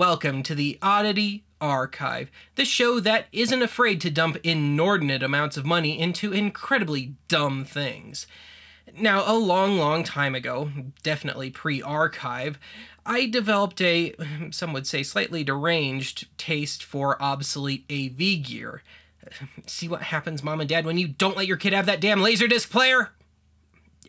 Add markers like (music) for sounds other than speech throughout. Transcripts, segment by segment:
welcome to the Oddity Archive, the show that isn't afraid to dump inordinate amounts of money into incredibly dumb things. Now, a long, long time ago, definitely pre archive, I developed a, some would say, slightly deranged taste for obsolete AV gear. See what happens, mom and dad, when you don't let your kid have that damn Laserdisc player?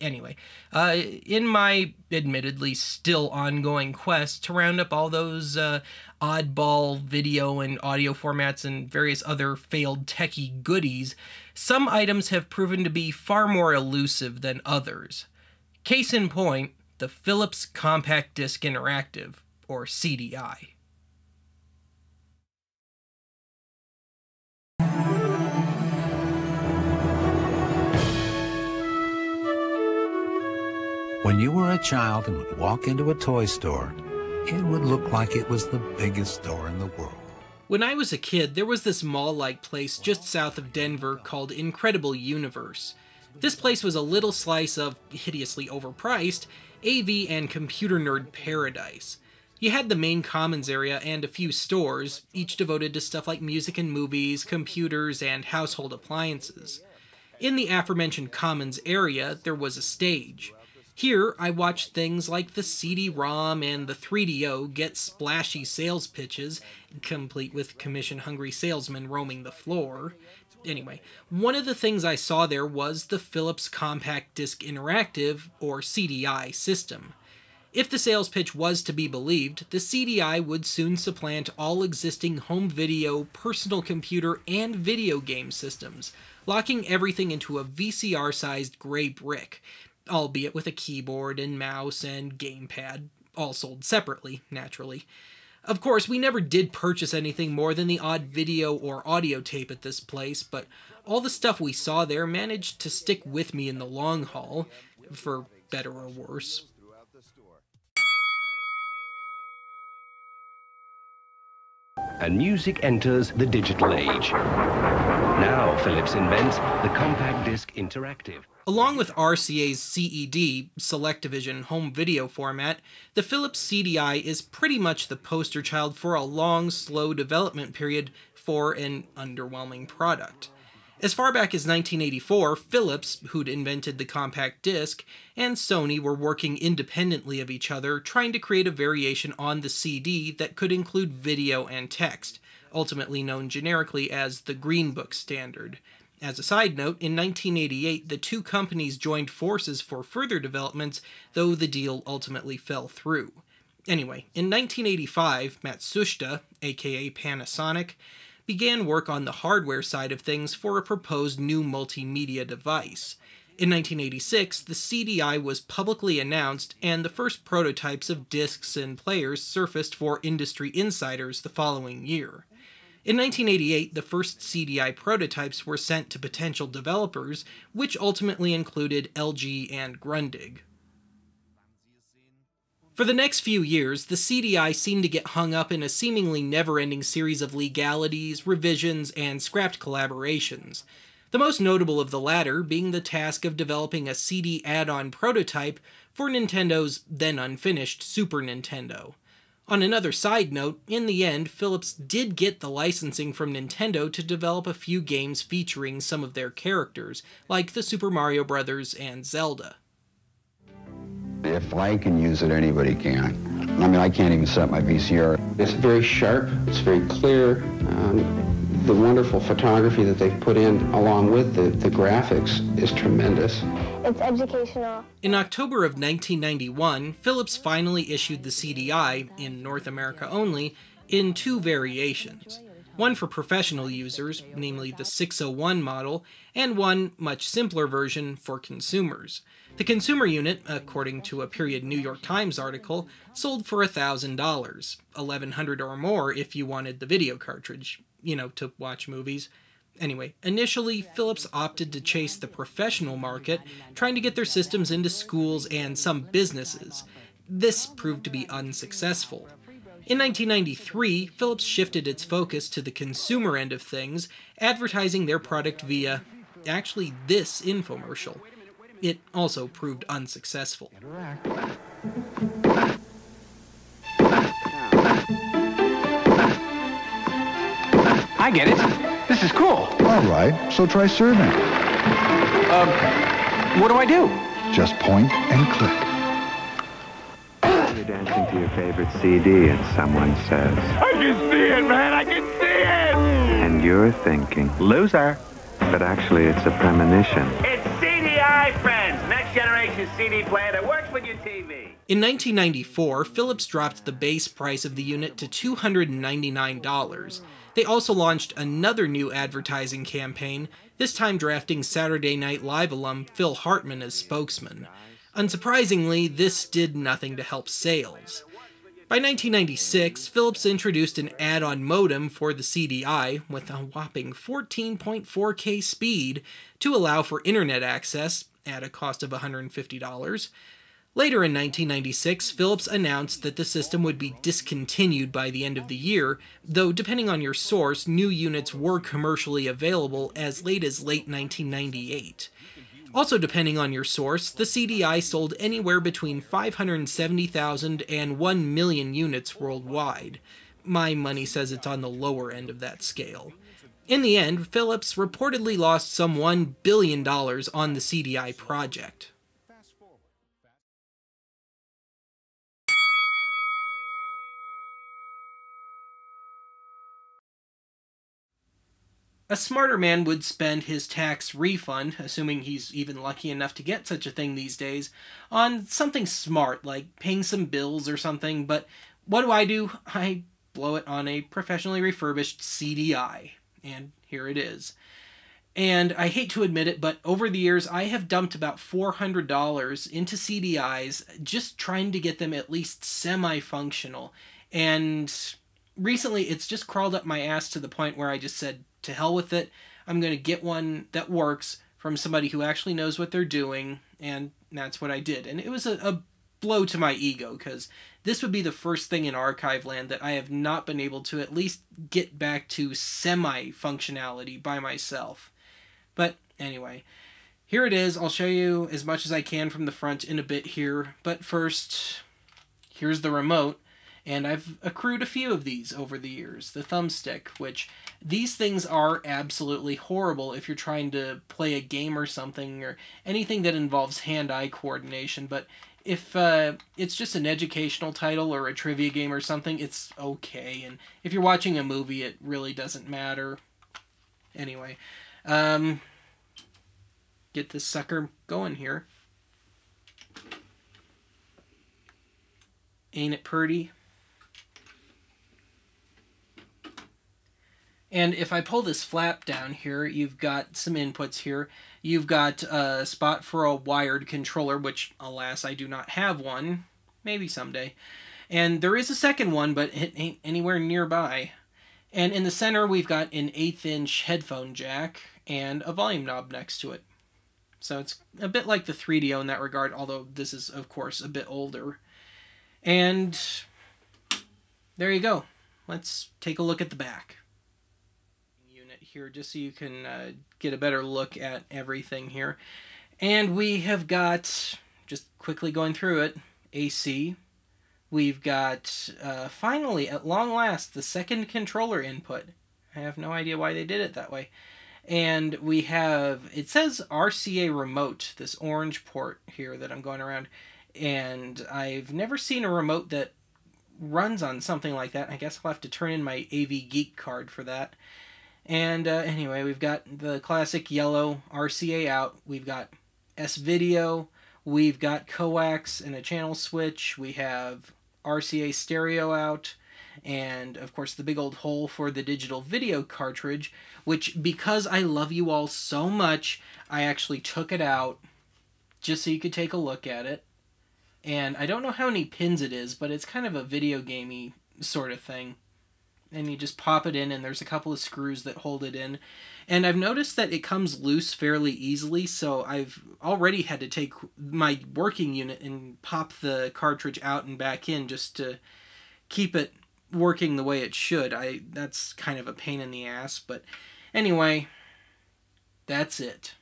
Anyway, uh, in my admittedly still ongoing quest to round up all those uh, oddball video and audio formats and various other failed techie goodies, some items have proven to be far more elusive than others. Case in point, the Philips Compact Disc Interactive, or CDI. When you were a child and would walk into a toy store, it would look like it was the biggest store in the world. When I was a kid, there was this mall like place just south of Denver called Incredible Universe. This place was a little slice of hideously overpriced AV and computer nerd paradise. You had the main commons area and a few stores, each devoted to stuff like music and movies, computers, and household appliances. In the aforementioned commons area, there was a stage. Here, I watched things like the CD-ROM and the 3DO get splashy sales pitches, complete with commission-hungry salesmen roaming the floor. Anyway, one of the things I saw there was the Philips Compact Disc Interactive, or CDI, system. If the sales pitch was to be believed, the CDI would soon supplant all existing home video, personal computer, and video game systems, locking everything into a VCR sized gray brick, albeit with a keyboard and mouse and gamepad, all sold separately, naturally. Of course, we never did purchase anything more than the odd video or audio tape at this place, but all the stuff we saw there managed to stick with me in the long haul, for better or worse. And music enters the digital age. Now Philips invents the compact disc interactive. Along with RCA's CED, Selectavision home video format, the Philips CDI is pretty much the poster child for a long, slow development period for an underwhelming product. As far back as 1984, Philips, who'd invented the compact disc, and Sony were working independently of each other, trying to create a variation on the CD that could include video and text, ultimately known generically as the Green Book standard. As a side note, in 1988, the two companies joined forces for further developments, though the deal ultimately fell through. Anyway, in 1985, Matsushita, aka Panasonic, began work on the hardware side of things for a proposed new multimedia device. In 1986, the CDI was publicly announced, and the first prototypes of discs and players surfaced for industry insiders the following year. In 1988, the first CDI prototypes were sent to potential developers, which ultimately included LG and Grundig. For the next few years, the CDI seemed to get hung up in a seemingly never ending series of legalities, revisions, and scrapped collaborations. The most notable of the latter being the task of developing a CD add on prototype for Nintendo's then unfinished Super Nintendo. On another side note, in the end, Philips did get the licensing from Nintendo to develop a few games featuring some of their characters, like the Super Mario Bros. and Zelda. If I can use it, anybody can. I mean, I can't even set my VCR. It's very sharp, it's very clear. Um, the wonderful photography that they've put in along with the, the graphics is tremendous. It's educational. In October of 1991, Philips finally issued the CDI, in North America only, in two variations one for professional users, namely the 601 model, and one much simpler version for consumers. The consumer unit, according to a period New York Times article, sold for $1,000, 1,100 or more if you wanted the video cartridge, you know, to watch movies. Anyway, initially, Philips opted to chase the professional market, trying to get their systems into schools and some businesses. This proved to be unsuccessful. In 1993, Philips shifted its focus to the consumer end of things, advertising their product via, actually, this infomercial it also proved unsuccessful. I get it. This is cool. All right, so try serving. Um. what do I do? Just point and click. You're dancing to your favorite CD and someone says... I can see it, man! I can see it! And you're thinking, loser. But actually, it's a premonition. It's Next generation CD player that works with your TV. In 1994, Philips dropped the base price of the unit to $299. They also launched another new advertising campaign, this time drafting Saturday Night Live alum Phil Hartman as spokesman. Unsurprisingly, this did nothing to help sales. By 1996, Philips introduced an add-on modem for the CDI with a whopping 14.4K speed to allow for internet access at a cost of $150. Later in 1996, Philips announced that the system would be discontinued by the end of the year, though depending on your source, new units were commercially available as late as late 1998. Also, depending on your source, the CDI sold anywhere between 570,000 and 1 million units worldwide. My money says it's on the lower end of that scale. In the end, Philips reportedly lost some $1 billion on the CDI project. A smarter man would spend his tax refund, assuming he's even lucky enough to get such a thing these days, on something smart, like paying some bills or something, but what do I do? I blow it on a professionally refurbished CDI. And here it is. And I hate to admit it, but over the years, I have dumped about $400 into CDIs just trying to get them at least semi functional. And recently, it's just crawled up my ass to the point where I just said, to hell with it. I'm going to get one that works from somebody who actually knows what they're doing. And that's what I did. And it was a, a blow to my ego because this would be the first thing in archive land that I have not been able to at least get back to semi functionality by myself. But anyway, here it is. I'll show you as much as I can from the front in a bit here. But first, here's the remote. And I've accrued a few of these over the years. The thumbstick, which these things are absolutely horrible if you're trying to play a game or something or anything that involves hand-eye coordination. But if uh, it's just an educational title or a trivia game or something, it's okay. And if you're watching a movie, it really doesn't matter. Anyway, um, get this sucker going here. Ain't it pretty? And if I pull this flap down here, you've got some inputs here. You've got a spot for a wired controller, which, alas, I do not have one. Maybe someday. And there is a second one, but it ain't anywhere nearby. And in the center, we've got an eighth inch headphone jack and a volume knob next to it. So it's a bit like the 3DO in that regard, although this is, of course, a bit older. And there you go. Let's take a look at the back here just so you can uh, get a better look at everything here. And we have got, just quickly going through it, AC. We've got, uh, finally, at long last, the second controller input. I have no idea why they did it that way. And we have, it says RCA remote, this orange port here that I'm going around. And I've never seen a remote that runs on something like that. I guess I'll have to turn in my AV Geek card for that. And uh, anyway, we've got the classic yellow RCA out. We've got S video. We've got coax and a channel switch. We have RCA stereo out. And of course, the big old hole for the digital video cartridge, which because I love you all so much, I actually took it out just so you could take a look at it. And I don't know how many pins it is, but it's kind of a video gamey sort of thing and you just pop it in and there's a couple of screws that hold it in. And i've noticed that it comes loose fairly easily so i've already had to take my working unit and pop the cartridge out and back in just to keep it working the way it should. I that's kind of a pain in the ass but anyway that's it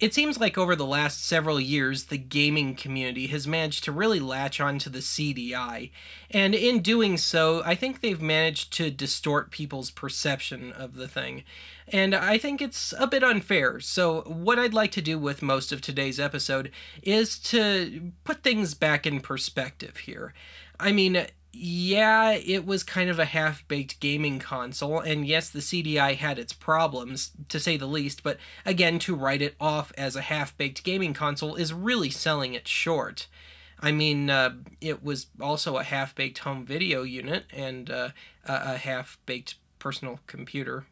It seems like over the last several years, the gaming community has managed to really latch onto the CDI, and in doing so, I think they've managed to distort people's perception of the thing. And I think it's a bit unfair. So, what I'd like to do with most of today's episode is to put things back in perspective here. I mean, yeah, it was kind of a half baked gaming console, and yes, the CDI had its problems, to say the least, but again, to write it off as a half baked gaming console is really selling it short. I mean, uh, it was also a half baked home video unit and uh, a half baked personal computer.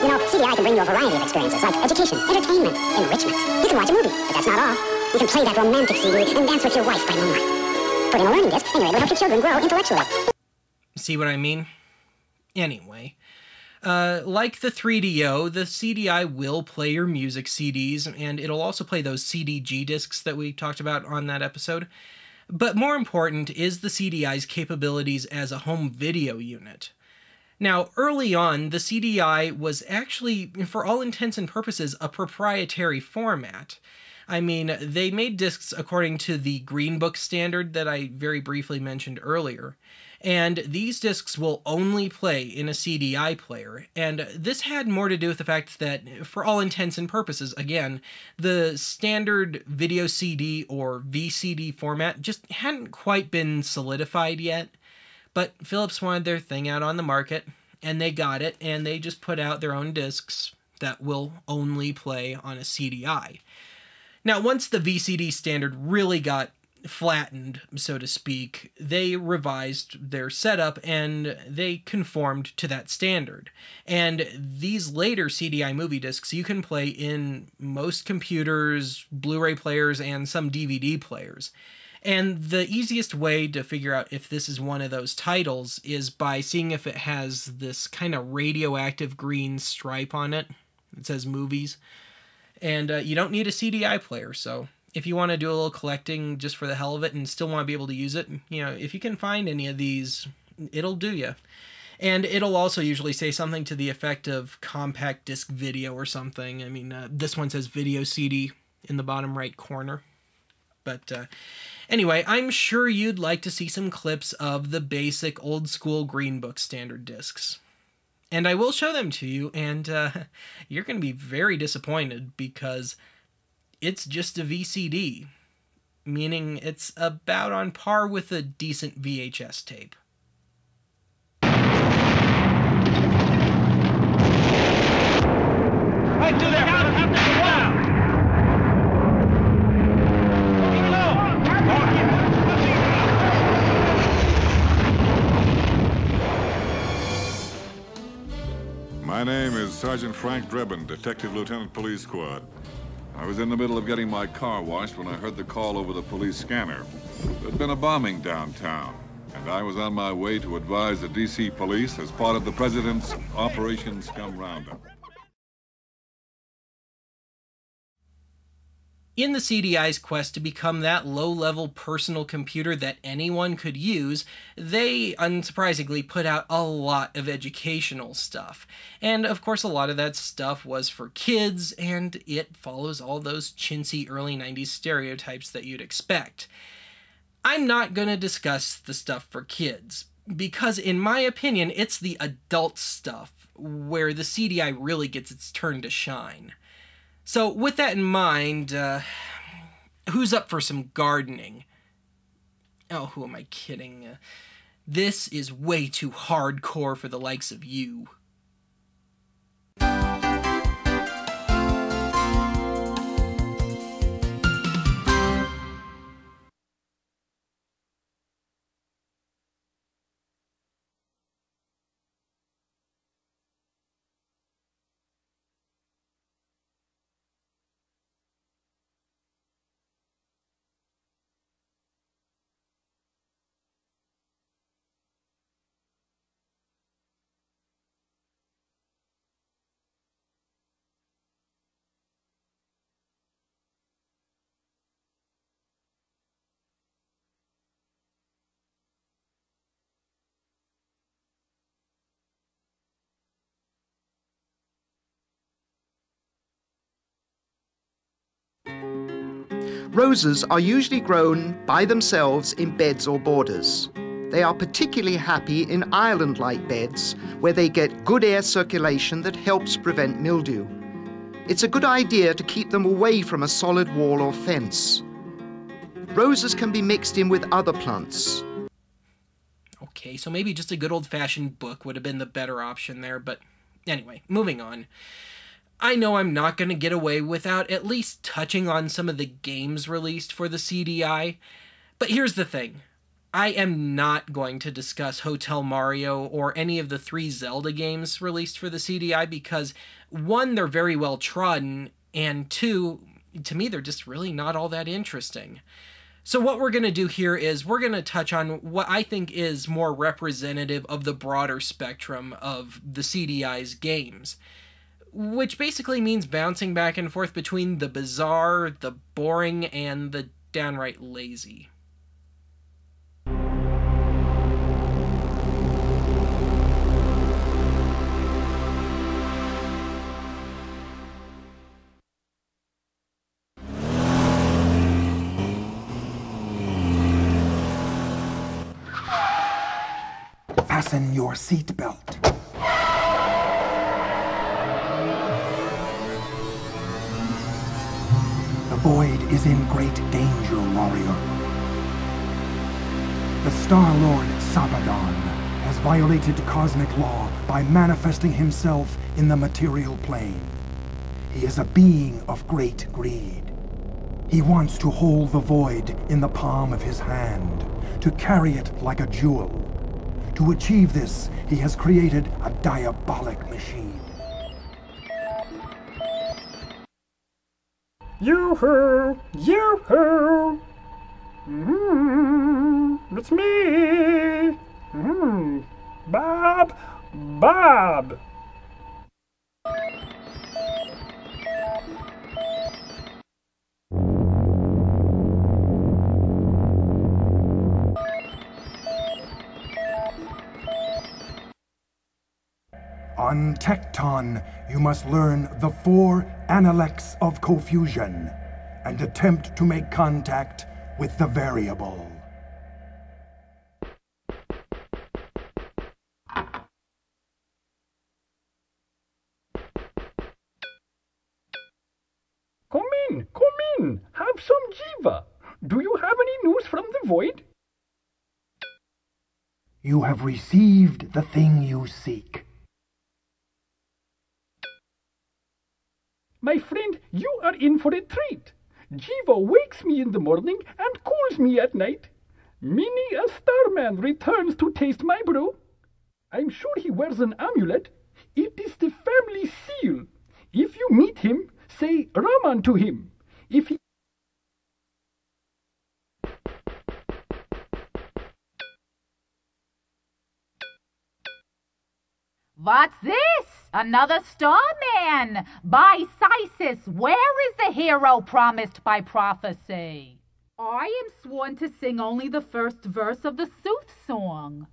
You know, CDI can bring you a variety of experiences like education, entertainment, enrichment. You can watch a movie, but that's not all. You can play that romantic CD and dance with your wife by moonlight put in a learning disc, and you're able to help your children grow intellectually. See what I mean? Anyway. Uh, like the 3DO, the CDI will play your music CDs, and it'll also play those CDG discs that we talked about on that episode. But more important is the CDI's capabilities as a home video unit. Now, early on, the CDI was actually, for all intents and purposes, a proprietary format. I mean, they made discs according to the Green Book standard that I very briefly mentioned earlier. And these discs will only play in a CDI player. And this had more to do with the fact that, for all intents and purposes, again, the standard video CD or VCD format just hadn't quite been solidified yet. But Philips wanted their thing out on the market, and they got it, and they just put out their own discs that will only play on a CDI. Now, once the VCD standard really got flattened, so to speak, they revised their setup and they conformed to that standard. And these later CDI movie discs you can play in most computers, Blu ray players, and some DVD players. And the easiest way to figure out if this is one of those titles is by seeing if it has this kind of radioactive green stripe on it. It says movies and uh, you don't need a CDI player. So if you want to do a little collecting just for the hell of it and still want to be able to use it, you know, if you can find any of these, it'll do you. And it'll also usually say something to the effect of compact disc video or something. I mean, uh, this one says video CD in the bottom right corner. But uh, anyway, I'm sure you'd like to see some clips of the basic old school Green Book standard discs and I will show them to you, and uh, (laughs) you're going to be very disappointed because it's just a VCD, meaning it's about on par with a decent VHS tape. Right to there, Sergeant Frank Drebin, Detective Lieutenant Police Squad. I was in the middle of getting my car washed when I heard the call over the police scanner. There'd been a bombing downtown, and I was on my way to advise the D.C. police as part of the president's Operation Scum Roundup. In the CDI's quest to become that low level personal computer that anyone could use, they unsurprisingly put out a lot of educational stuff. And of course, a lot of that stuff was for kids, and it follows all those chintzy early 90s stereotypes that you'd expect. I'm not going to discuss the stuff for kids, because in my opinion, it's the adult stuff where the CDI really gets its turn to shine. So, with that in mind, uh, who's up for some gardening? Oh, who am I kidding? Uh, this is way too hardcore for the likes of you. Roses are usually grown by themselves in beds or borders. They are particularly happy in island like beds where they get good air circulation that helps prevent mildew. It's a good idea to keep them away from a solid wall or fence. Roses can be mixed in with other plants. Okay, so maybe just a good old fashioned book would have been the better option there, but anyway, moving on. I know I'm not going to get away without at least touching on some of the games released for the CDI, but here's the thing I am not going to discuss Hotel Mario or any of the three Zelda games released for the CDI because, one, they're very well trodden, and two, to me, they're just really not all that interesting. So, what we're going to do here is we're going to touch on what I think is more representative of the broader spectrum of the CDI's games, which basically means bouncing back and forth between the bizarre, the boring, and the downright lazy. Fasten your seatbelt. Void is in great danger, warrior. The Star Lord Sabadon has violated cosmic law by manifesting himself in the material plane. He is a being of great greed. He wants to hold the void in the palm of his hand, to carry it like a jewel. To achieve this, he has created a diabolic machine. Yoo-hoo! Yoo-hoo! Mm, it's me! Mm, Bob! Bob! On Tecton, you must learn the four analects of confusion and attempt to make contact with the variable. Come in, come in. Have some jiva. Do you have any news from the void? You have received the thing you seek. My friend, you are in for a treat. Jiva wakes me in the morning and cools me at night. Many a starman returns to taste my brew. I'm sure he wears an amulet. It is the family seal. If you meet him, say Raman to him. If he What's this? Another starman! By Sisis, where is the hero promised by prophecy? I am sworn to sing only the first verse of the sooth song.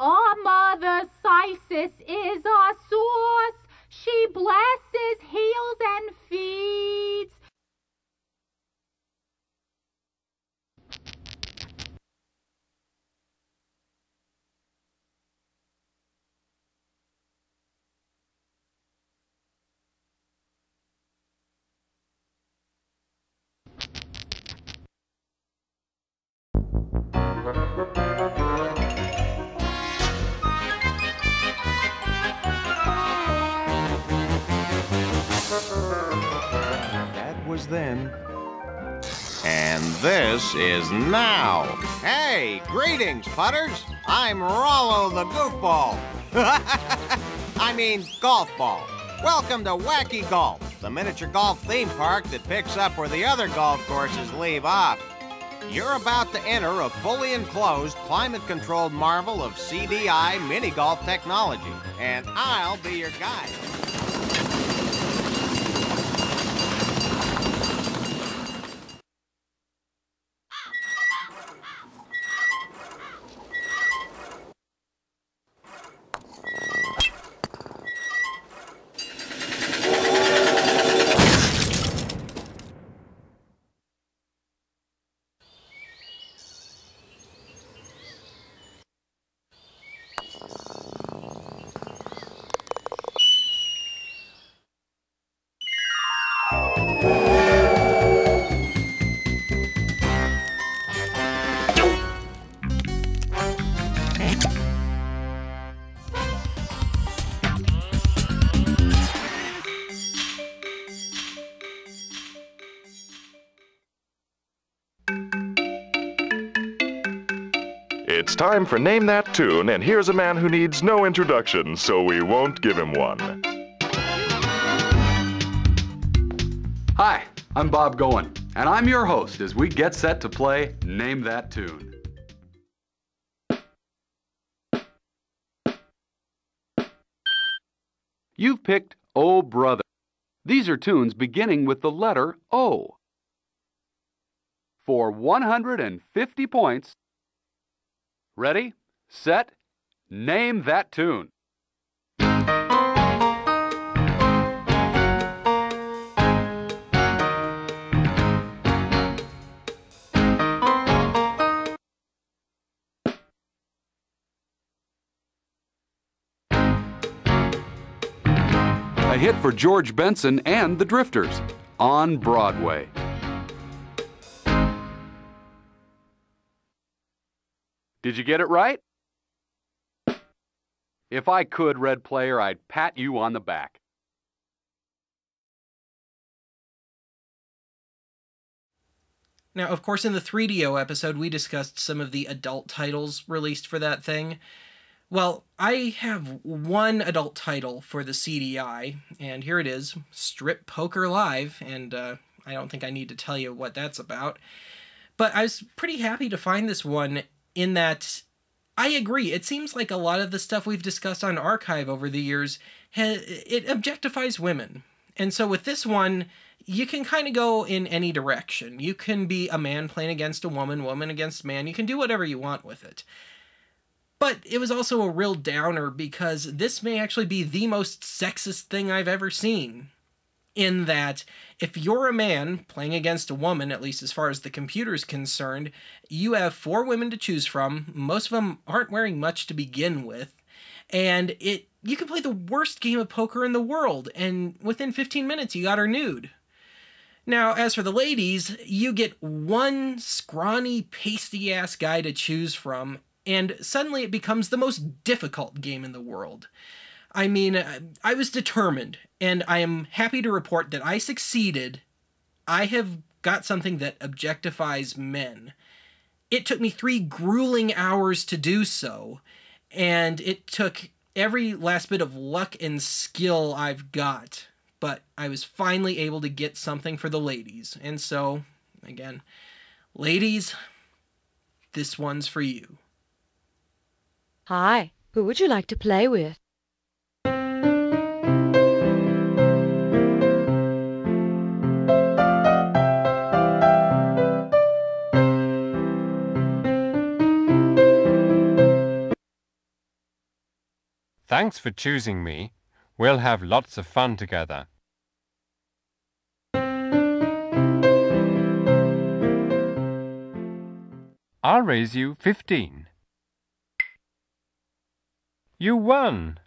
Our mother Sisis is our source. She blesses, heals, and feeds. That was then. And this is now. Hey, greetings, putters. I'm Rollo the Goofball. (laughs) I mean, golf ball. Welcome to Wacky Golf, the miniature golf theme park that picks up where the other golf courses leave off. You're about to enter a fully enclosed, climate controlled marvel of CDI mini golf technology, and I'll be your guide. Time for Name That Tune, and here's a man who needs no introduction, so we won't give him one. Hi, I'm Bob Goen, and I'm your host as we get set to play Name That Tune. You've picked Oh Brother. These are tunes beginning with the letter O. For 150 points, ready, set, name that tune. A hit for George Benson and the Drifters on Broadway. Did you get it right? If I could, Red Player, I'd pat you on the back. Now, of course, in the 3DO episode, we discussed some of the adult titles released for that thing. Well, I have one adult title for the CDI, and here it is Strip Poker Live, and uh, I don't think I need to tell you what that's about. But I was pretty happy to find this one in that I agree. It seems like a lot of the stuff we've discussed on Archive over the years, it objectifies women. And so with this one, you can kind of go in any direction. You can be a man playing against a woman, woman against man. You can do whatever you want with it. But it was also a real downer because this may actually be the most sexist thing I've ever seen. In that, if you're a man playing against a woman, at least as far as the computer is concerned, you have four women to choose from. Most of them aren't wearing much to begin with. And it you can play the worst game of poker in the world, and within 15 minutes you got her nude. Now, as for the ladies, you get one scrawny, pasty ass guy to choose from, and suddenly it becomes the most difficult game in the world. I mean, uh, I was determined, and I am happy to report that I succeeded. I have got something that objectifies men. It took me three grueling hours to do so, and it took every last bit of luck and skill I've got. But I was finally able to get something for the ladies. And so, again, ladies, this one's for you. Hi, who would you like to play with? Thanks for choosing me. We'll have lots of fun together. I'll raise you fifteen. You won!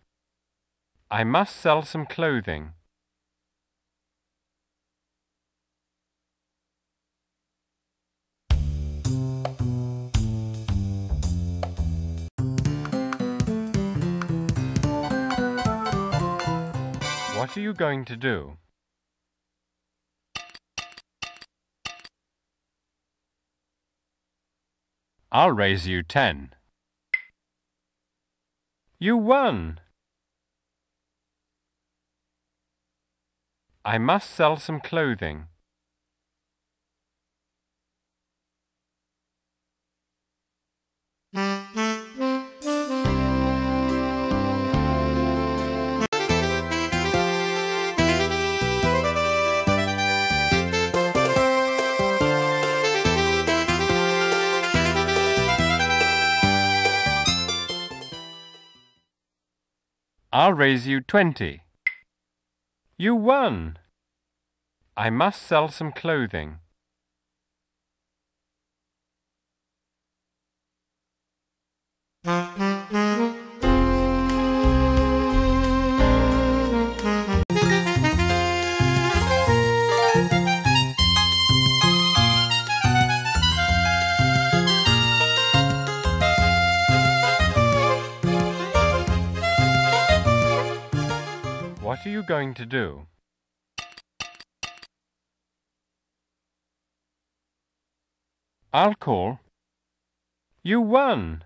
I must sell some clothing. What are you going to do? I'll raise you ten. You won! I must sell some clothing. I'll raise you twenty. You won! I must sell some clothing. Mm-hmm. Are you going to do? I'll call. You won!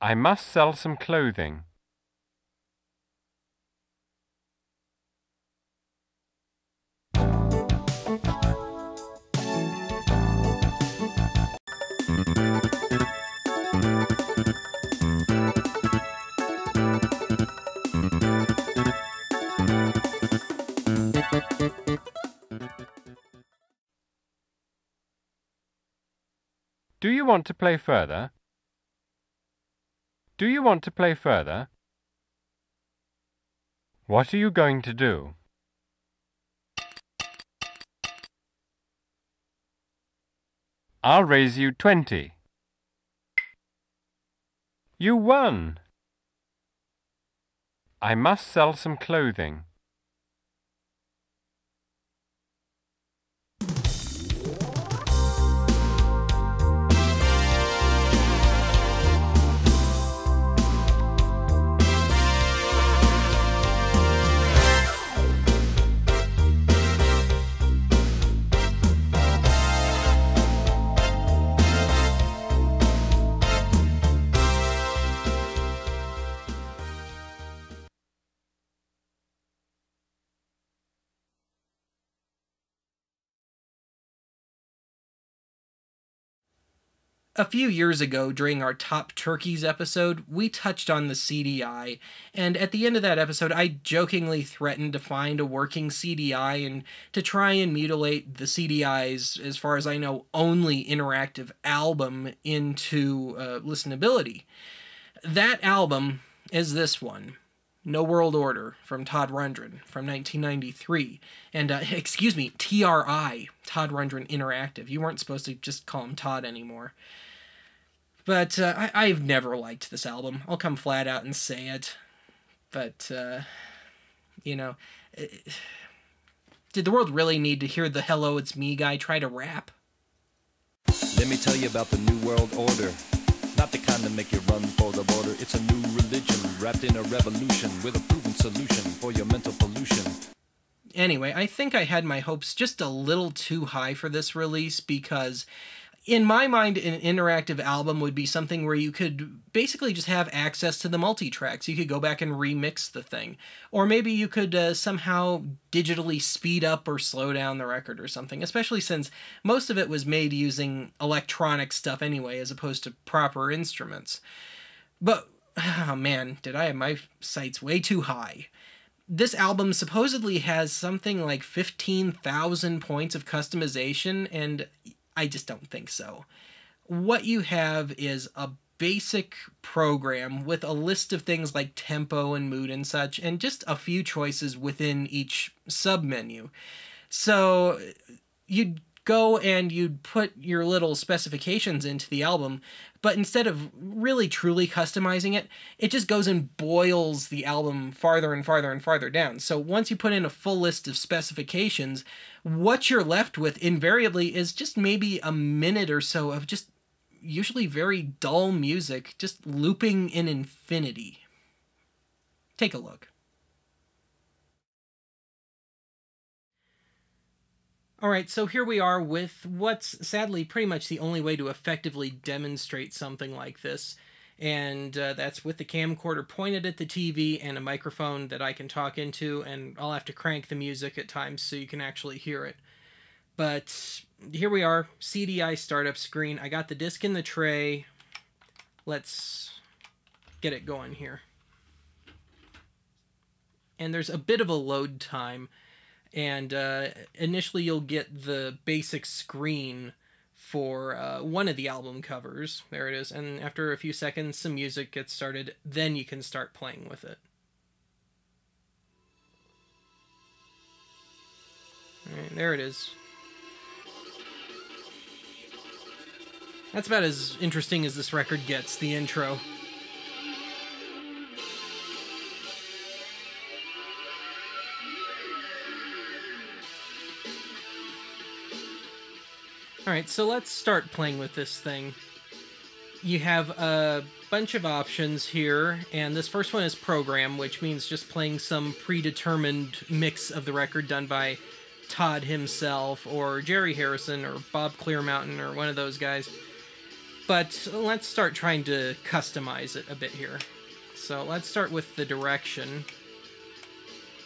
I must sell some clothing. You want to play further? Do you want to play further? What are you going to do? I'll raise you twenty. You won! I must sell some clothing. A few years ago, during our Top Turkeys episode, we touched on the CDI, and at the end of that episode, I jokingly threatened to find a working CDI and to try and mutilate the CDI's, as far as I know, only interactive album into uh, listenability. That album is this one. No World Order from Todd Rundgren from 1993. And, uh, (laughs) excuse me, TRI, Todd Rundgren Interactive. You weren't supposed to just call him Todd anymore. But uh, I, I've never liked this album. I'll come flat out and say it. But, uh, you know, it, did the world really need to hear the Hello, It's Me guy try to rap? Let me tell you about the New World Order. Not the kind that make you run for the border. It's a new religion wrapped in a revolution with a proven solution for your mental pollution. Anyway, I think I had my hopes just a little too high for this release because in my mind, an interactive album would be something where you could basically just have access to the multi tracks. You could go back and remix the thing. Or maybe you could uh, somehow digitally speed up or slow down the record or something, especially since most of it was made using electronic stuff anyway, as opposed to proper instruments. But, (sighs) oh man, did I have my sights way too high this album supposedly has something like 15,000 points of customization, and I just don't think so. What you have is a basic program with a list of things like tempo and mood and such, and just a few choices within each submenu. So you'd go and you'd put your little specifications into the album, but instead of really truly customizing it, it just goes and boils the album farther and farther and farther down. So once you put in a full list of specifications, what you're left with invariably is just maybe a minute or so of just usually very dull music just looping in infinity. Take a look. All right, so here we are with what's sadly pretty much the only way to effectively demonstrate something like this. And uh, that's with the camcorder pointed at the TV and a microphone that I can talk into, and I'll have to crank the music at times so you can actually hear it. But here we are, CDI startup screen. I got the disc in the tray. Let's get it going here. And there's a bit of a load time and uh, initially you'll get the basic screen for uh, one of the album covers. There it is. And after a few seconds, some music gets started. Then you can start playing with it. Right, there it is. That's about as interesting as this record gets, the intro. Alright, so let's start playing with this thing. you have a bunch of options here, and this first one is program, which means just playing some predetermined mix of the record done by Todd himself, or Jerry Harrison, or Bob Clearmountain, or one of those guys. But let's start trying to customize it a bit here. So let's start with the direction.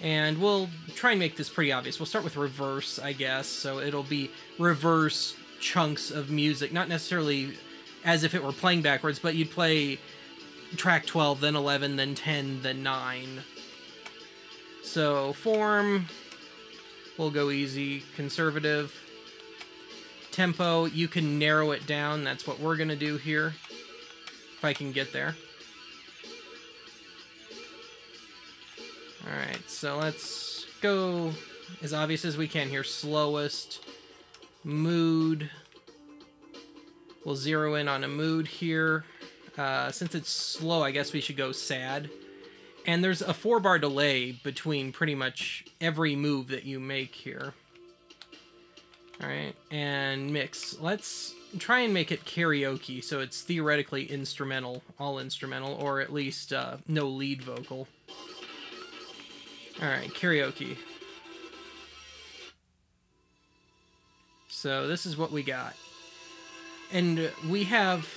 And we'll try and make this pretty obvious. We'll start with reverse, I guess. So it'll be reverse chunks of music, not necessarily as if it were playing backwards, but you'd play track 12, then 11, then 10, then 9. So form, we'll go easy, conservative. Tempo, you can narrow it down. That's what we're going to do here, if I can get there. Alright, so let's go as obvious as we can here. Slowest, mood. We'll zero in on a mood here. Uh, since it's slow, I guess we should go sad. And there's a four bar delay between pretty much every move that you make here. Alright, and mix. Let's try and make it karaoke, so it's theoretically instrumental, all instrumental, or at least uh, no lead vocal. Alright, karaoke. So this is what we got. And we have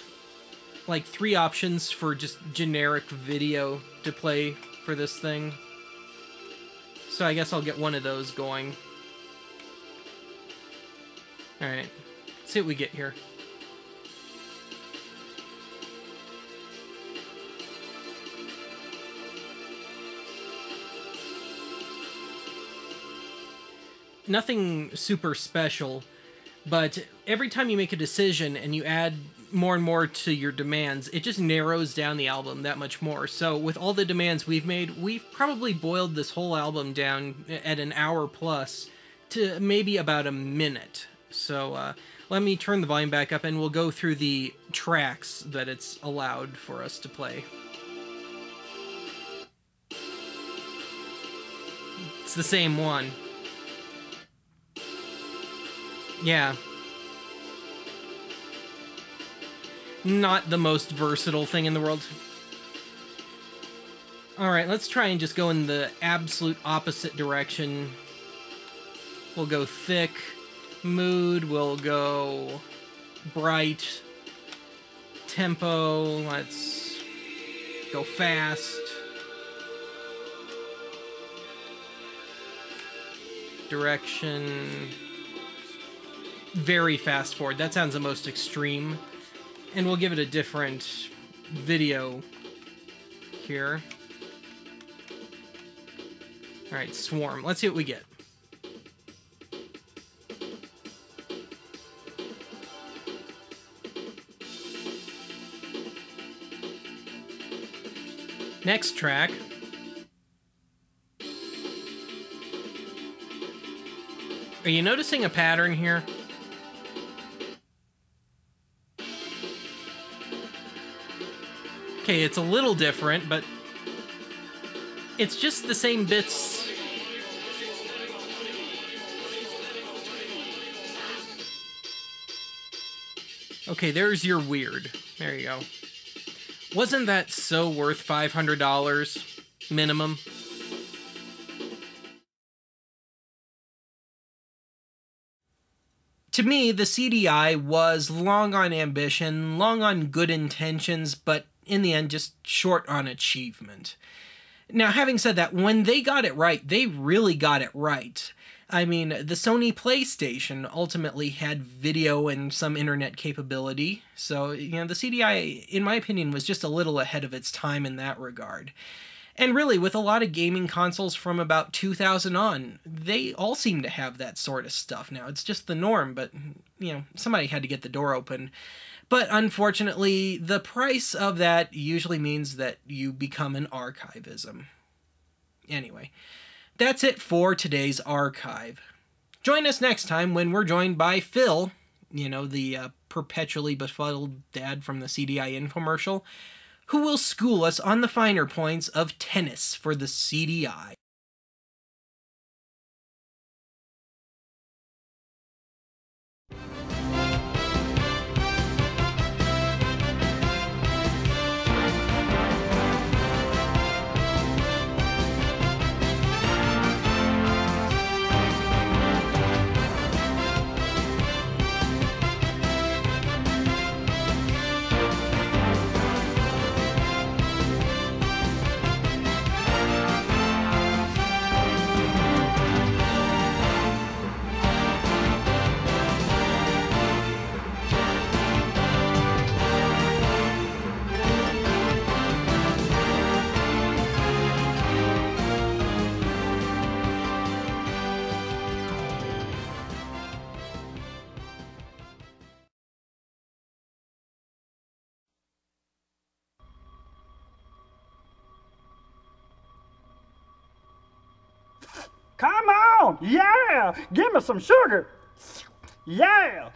like three options for just generic video to play for this thing. So I guess I'll get one of those going. Alright, see what we get here. Nothing super special, but every time you make a decision and you add more and more to your demands, it just narrows down the album that much more. So with all the demands we've made, we've probably boiled this whole album down at an hour plus to maybe about a minute. So uh, let me turn the volume back up and we'll go through the tracks that it's allowed for us to play. It's the same one. Yeah. Not the most versatile thing in the world. Alright, let's try and just go in the absolute opposite direction. We'll go thick. Mood, we'll go bright. Tempo, let's go fast. Direction very fast forward. That sounds the most extreme. And we'll give it a different video here. Alright, Swarm. Let's see what we get. Next track. Are you noticing a pattern here? Okay, it's a little different, but it's just the same bits. Okay, there's your weird. There you go. Wasn't that so worth $500 minimum? To me, the CDI was long on ambition, long on good intentions, but in the end just short on achievement. Now, having said that, when they got it right, they really got it right. I mean, the Sony PlayStation ultimately had video and some internet capability, so, you know, the CDI, in my opinion, was just a little ahead of its time in that regard. And really, with a lot of gaming consoles from about 2000 on, they all seem to have that sort of stuff now. It's just the norm, but, you know, somebody had to get the door open. But unfortunately, the price of that usually means that you become an archivism. Anyway, that's it for today's archive. Join us next time when we're joined by Phil, you know, the uh, perpetually befuddled dad from the CDI infomercial, who will school us on the finer points of tennis for the CDI. Yeah. Give me some sugar. Yeah.